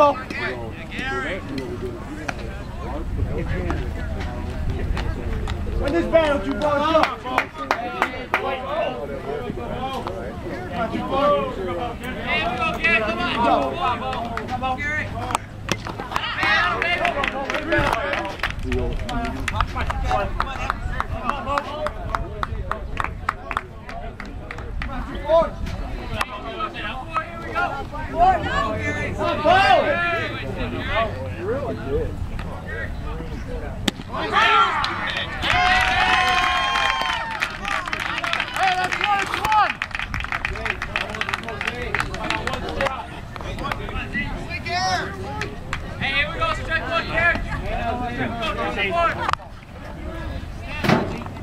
go. Win this battle, two balls. Hey, here we Come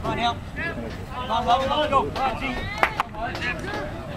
on, help. Come on, Bubba, let's go. Come on, G.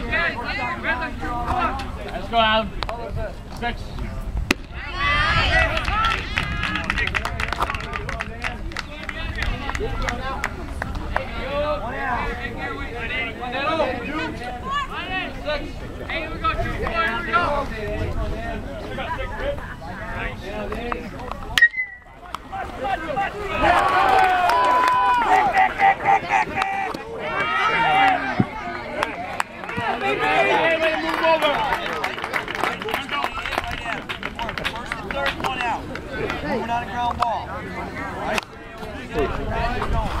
go, Adam. Six. Hey, not a ground ball. Hey,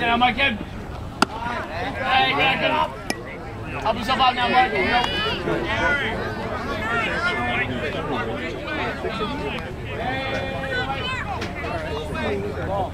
Down, Mike. Kid. Hey, get up. Help yourself out now, Mike. Here we go.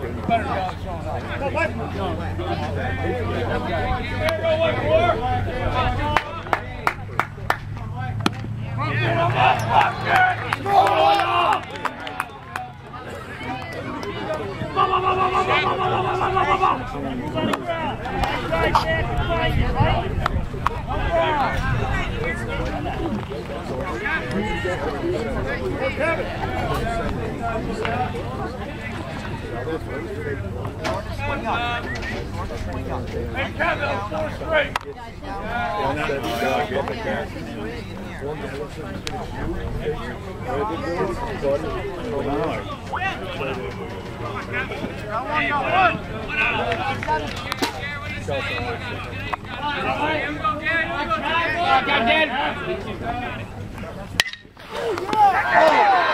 Hey, Kevin, four straight. Go. Here we